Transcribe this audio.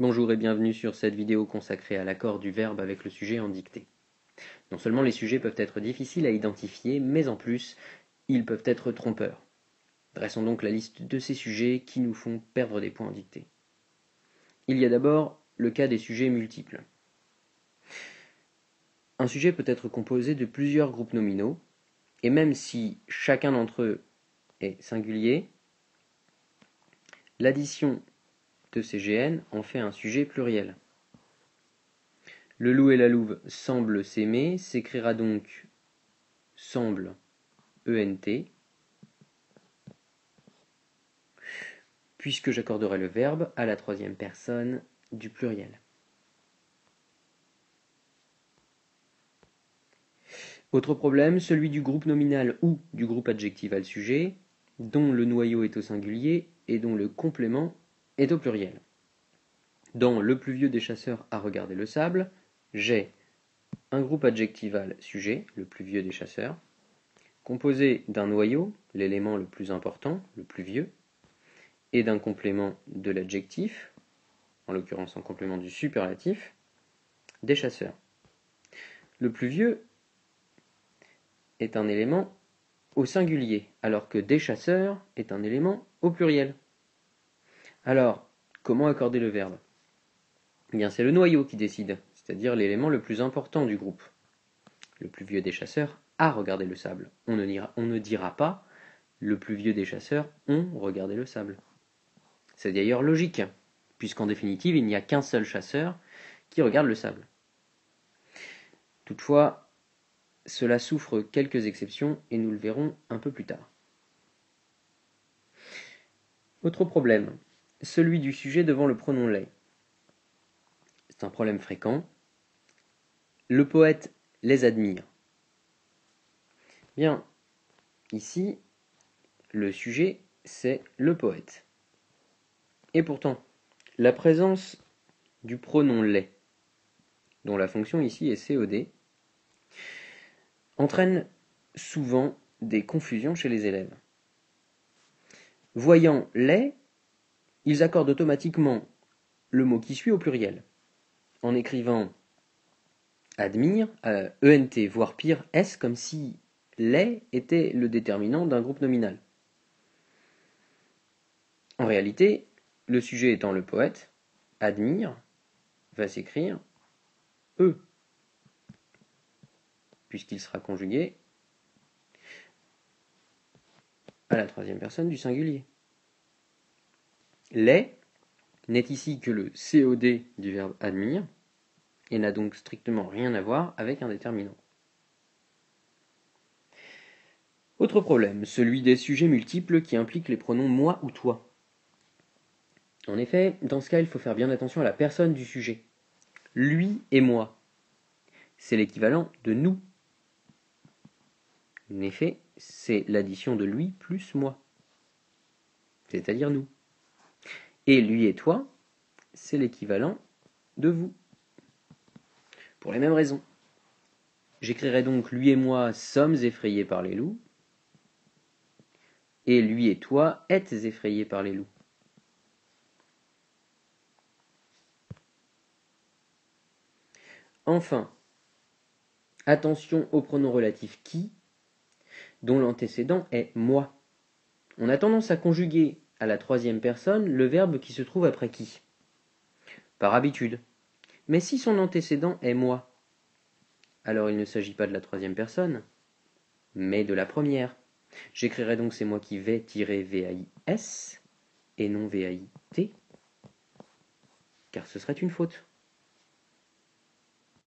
Bonjour et bienvenue sur cette vidéo consacrée à l'accord du verbe avec le sujet en dictée. Non seulement les sujets peuvent être difficiles à identifier, mais en plus, ils peuvent être trompeurs. Dressons donc la liste de ces sujets qui nous font perdre des points en dictée. Il y a d'abord le cas des sujets multiples. Un sujet peut être composé de plusieurs groupes nominaux, et même si chacun d'entre eux est singulier, l'addition de ces GN en fait un sujet pluriel. Le loup et la louve semblent s'aimer s'écrira donc semble ENT, puisque j'accorderai le verbe à la troisième personne du pluriel. Autre problème, celui du groupe nominal ou du groupe adjectival sujet, dont le noyau est au singulier et dont le complément est au pluriel. Dans Le plus vieux des chasseurs a regardé le sable, j'ai un groupe adjectival sujet, le plus vieux des chasseurs, composé d'un noyau, l'élément le plus important, le plus vieux, et d'un complément de l'adjectif, en l'occurrence en complément du superlatif, des chasseurs. Le plus vieux est un élément au singulier, alors que des chasseurs est un élément au pluriel. Alors, comment accorder le verbe? Eh bien, c'est le noyau qui décide, c'est-à-dire l'élément le plus important du groupe. Le plus vieux des chasseurs a regardé le sable. On ne, on ne dira pas le plus vieux des chasseurs ont regardé le sable. C'est d'ailleurs logique, puisqu'en définitive, il n'y a qu'un seul chasseur qui regarde le sable. Toutefois, cela souffre quelques exceptions et nous le verrons un peu plus tard. Autre problème, celui du sujet devant le pronom les. C'est un problème fréquent. Le poète les admire. Bien, ici, le sujet, c'est le poète. Et pourtant, la présence du pronom les, dont la fonction ici est COD, entraîne souvent des confusions chez les élèves. Voyant les, ils accordent automatiquement le mot qui suit au pluriel. En écrivant admire, ENT, euh, voire pire, S, comme si les était le déterminant d'un groupe nominal. En réalité, le sujet étant le poète, admire va s'écrire E, puisqu'il sera conjugué à la troisième personne du singulier. Les n'est ici que le COD du verbe admire et n'a donc strictement rien à voir avec un déterminant. Autre problème, celui des sujets multiples qui impliquent les pronoms moi ou toi. En effet, dans ce cas, il faut faire bien attention à la personne du sujet. Lui et moi. C'est l'équivalent de nous. En effet, c'est l'addition de lui plus moi. C'est-à-dire nous. Et lui et toi, c'est l'équivalent de vous. Pour les mêmes raisons. J'écrirai donc lui et moi sommes effrayés par les loups. Et lui et toi êtes effrayés par les loups. Enfin, attention au pronom relatif qui, dont l'antécédent est moi. On a tendance à conjuguer à la troisième personne le verbe qui se trouve après qui? Par habitude. Mais si son antécédent est moi, alors il ne s'agit pas de la troisième personne, mais de la première. J'écrirai donc c'est moi qui vais tirer VAIS et non VAIT, car ce serait une faute.